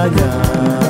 rayas.